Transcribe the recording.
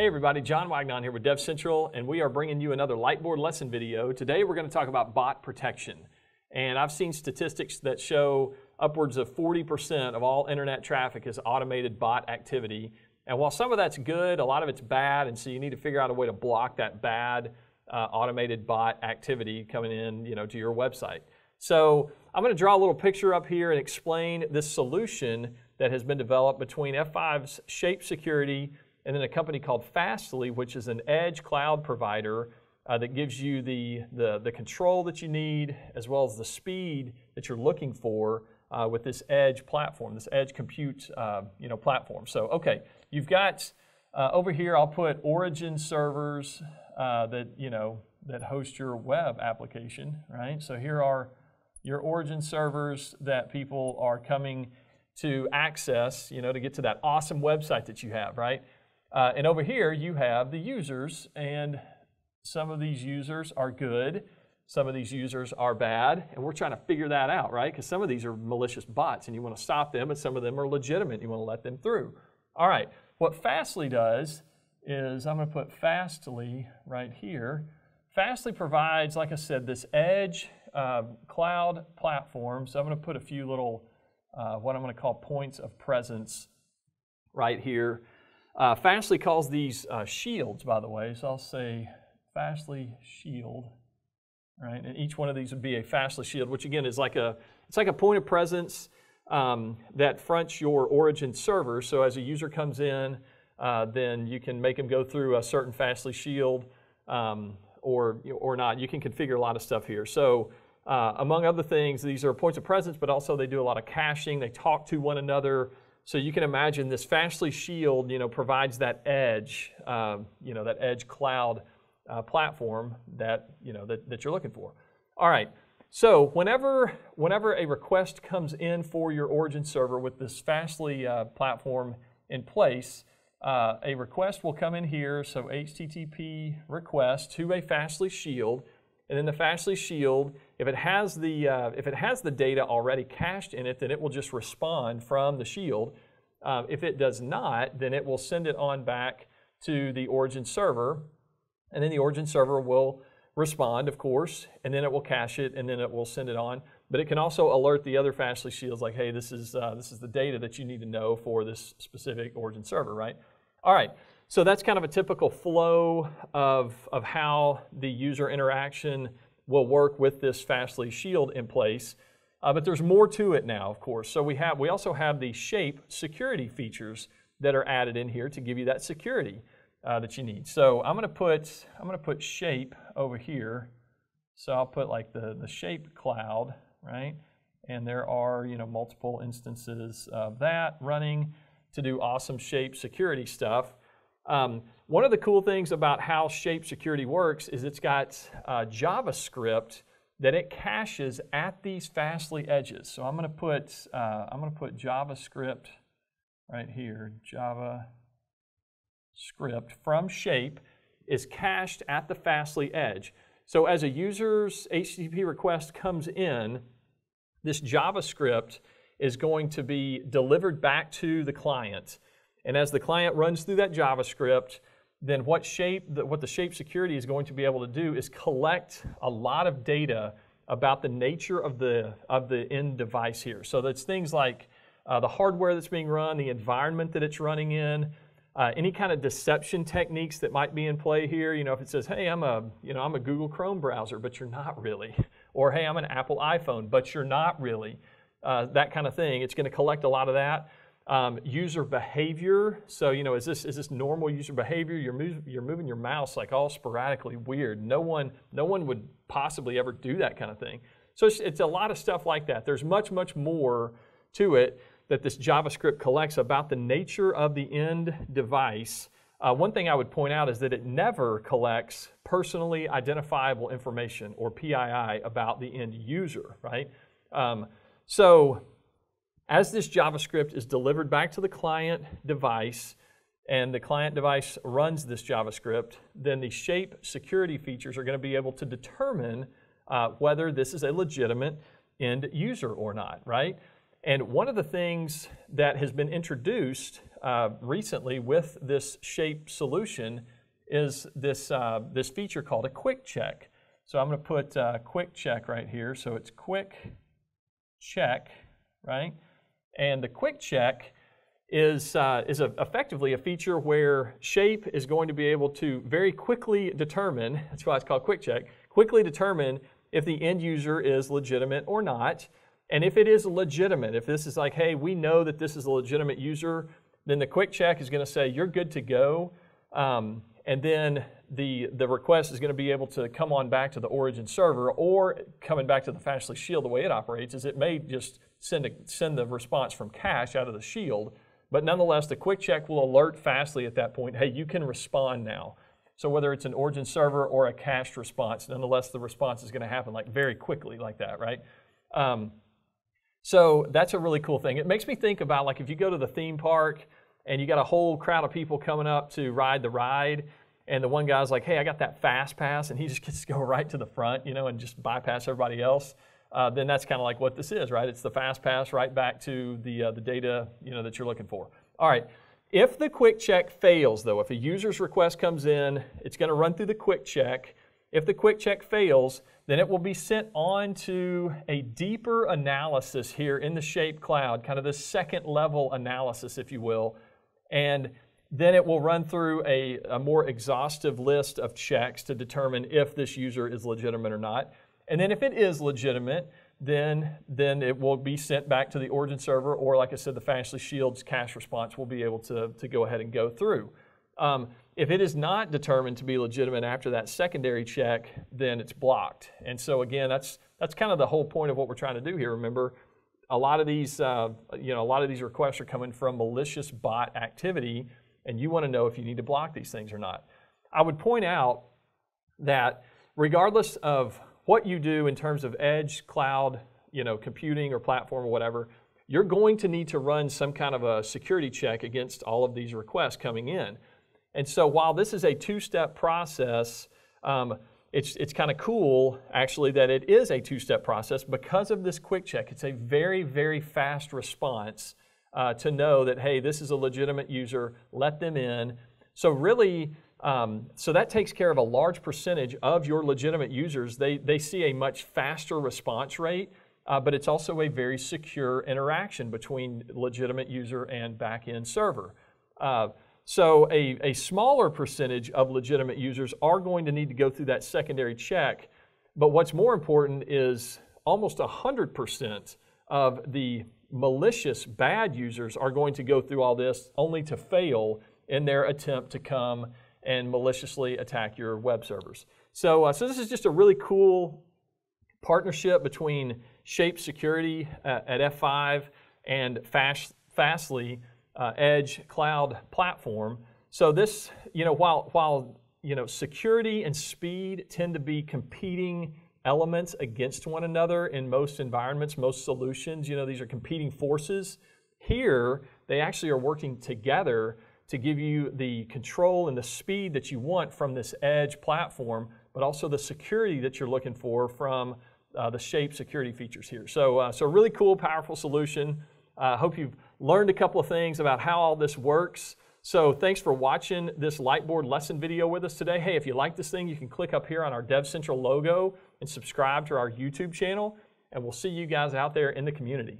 Hey everybody, John Wagnon here with Dev Central, and we are bringing you another Lightboard lesson video. Today we're going to talk about bot protection. And I've seen statistics that show upwards of 40% of all internet traffic is automated bot activity. And while some of that's good, a lot of it's bad, and so you need to figure out a way to block that bad uh, automated bot activity coming in, you know, to your website. So I'm going to draw a little picture up here and explain this solution that has been developed between F5's Shape Security and then a company called Fastly, which is an edge cloud provider uh, that gives you the, the, the, control that you need as well as the speed that you're looking for uh, with this edge platform, this edge compute uh, you know, platform. So, okay, you've got uh, over here, I'll put origin servers uh, that, you know, that host your web application, right? So here are your origin servers that people are coming to access, you know, to get to that awesome website that you have, right? Uh, and over here, you have the users, and some of these users are good, some of these users are bad, and we're trying to figure that out, right? Because some of these are malicious bots, and you want to stop them, and some of them are legitimate. You want to let them through. All right, what Fastly does is I'm going to put Fastly right here. Fastly provides, like I said, this edge uh, cloud platform. So I'm going to put a few little, uh, what I'm going to call points of presence right here. Uh, Fastly calls these uh, shields, by the way. So I'll say Fastly shield, right? And each one of these would be a Fastly shield, which again is like a it's like a point of presence um, that fronts your origin server. So as a user comes in, uh, then you can make them go through a certain Fastly shield um, or or not. You can configure a lot of stuff here. So uh, among other things, these are points of presence, but also they do a lot of caching. They talk to one another. So you can imagine this Fastly Shield, you know, provides that edge, uh, you know, that edge cloud uh, platform that you know that, that you're looking for. All right. So whenever whenever a request comes in for your origin server with this Fastly uh, platform in place, uh, a request will come in here. So HTTP request to a Fastly Shield, and then the Fastly Shield, if it has the uh, if it has the data already cached in it, then it will just respond from the Shield. Uh, if it does not, then it will send it on back to the origin server, and then the origin server will respond, of course, and then it will cache it, and then it will send it on. But it can also alert the other Fastly shields, like, hey, this is uh, this is the data that you need to know for this specific origin server, right? All right. So that's kind of a typical flow of, of how the user interaction will work with this Fastly Shield in place. Uh, but there's more to it now, of course. So we have we also have the shape security features that are added in here to give you that security uh, that you need. So I'm going to put I'm to put shape over here. So I'll put like the the shape cloud, right? And there are you know multiple instances of that running to do awesome shape security stuff. Um, one of the cool things about how Shape Security works is it's got uh, JavaScript that it caches at these Fastly edges. So I'm going to put uh, I'm going to put JavaScript right here. Java script from Shape is cached at the Fastly edge. So as a user's HTTP request comes in, this JavaScript is going to be delivered back to the client. And as the client runs through that JavaScript, then what shape what the shape security is going to be able to do is collect a lot of data about the nature of the of the end device here. So that's things like uh, the hardware that's being run, the environment that it's running in, uh, any kind of deception techniques that might be in play here. You know, if it says, "Hey, I'm a you know I'm a Google Chrome browser," but you're not really, or "Hey, I'm an Apple iPhone," but you're not really. Uh, that kind of thing. It's going to collect a lot of that. Um, user behavior. So, you know, is this is this normal user behavior? You're move, you're moving your mouse like all sporadically weird. No one no one would possibly ever do that kind of thing. So it's, it's a lot of stuff like that. There's much much more to it that this JavaScript collects about the nature of the end device. Uh, one thing I would point out is that it never collects personally identifiable information or PII about the end user, right? Um, so as this JavaScript is delivered back to the client device, and the client device runs this JavaScript, then the shape security features are going to be able to determine uh, whether this is a legitimate end user or not, right? And one of the things that has been introduced uh, recently with this shape solution is this, uh, this feature called a quick check. So I'm going to put uh, quick check right here. So it's quick check, right? And the quick check is, uh, is a, effectively a feature where Shape is going to be able to very quickly determine, that's why it's called quick check, quickly determine if the end user is legitimate or not. And if it is legitimate, if this is like, hey, we know that this is a legitimate user, then the quick check is going to say you're good to go. Um, and then the, the request is going to be able to come on back to the origin server or coming back to the Fastly Shield, the way it operates is it may just send, a, send the response from cache out of the shield but nonetheless, the quick check will alert Fastly at that point, hey, you can respond now. So whether it's an origin server or a cached response, nonetheless, the response is going to happen like very quickly like that, right? Um, so that's a really cool thing. It makes me think about like if you go to the theme park and you got a whole crowd of people coming up to ride the ride, and the one guy's like, hey, I got that fast pass, and he just gets to go right to the front, you know, and just bypass everybody else uh, then that's kind of like what this is, right? It's the fast pass right back to the, uh, the data you know, that you're looking for. All right, if the quick check fails though, if a user's request comes in, it's gonna run through the quick check. If the quick check fails, then it will be sent on to a deeper analysis here in the Shape Cloud, kind of the second level analysis, if you will. And then it will run through a, a more exhaustive list of checks to determine if this user is legitimate or not. And then if it is legitimate, then, then it will be sent back to the origin server, or like I said, the Fastly Shield's cache response will be able to, to go ahead and go through. Um, if it is not determined to be legitimate after that secondary check, then it's blocked. And so again, that's that's kind of the whole point of what we're trying to do here. Remember, a lot of these, uh, you know, a lot of these requests are coming from malicious bot activity, and you want to know if you need to block these things or not. I would point out that regardless of what you do in terms of edge, cloud, you know, computing or platform or whatever, you're going to need to run some kind of a security check against all of these requests coming in. And so while this is a two-step process, um, it's, it's kind of cool actually that it is a two-step process because of this quick check. It's a very, very fast response uh, to know that, hey, this is a legitimate user, let them in. So really, um, so that takes care of a large percentage of your legitimate users. They, they see a much faster response rate, uh, but it's also a very secure interaction between legitimate user and backend server. Uh, so a, a smaller percentage of legitimate users are going to need to go through that secondary check, but what's more important is almost 100% of the malicious bad users are going to go through all this only to fail in their attempt to come and maliciously attack your web servers. So, uh, so this is just a really cool partnership between Shape Security uh, at F5 and Fast, Fastly uh, Edge Cloud Platform. So this, you know, while while you know security and speed tend to be competing elements against one another in most environments, most solutions, you know, these are competing forces. Here, they actually are working together to give you the control and the speed that you want from this edge platform, but also the security that you're looking for from uh, the shape security features here. So, uh, so really cool, powerful solution. I uh, hope you've learned a couple of things about how all this works. So thanks for watching this Lightboard lesson video with us today. Hey, if you like this thing, you can click up here on our Dev Central logo and subscribe to our YouTube channel, and we'll see you guys out there in the community.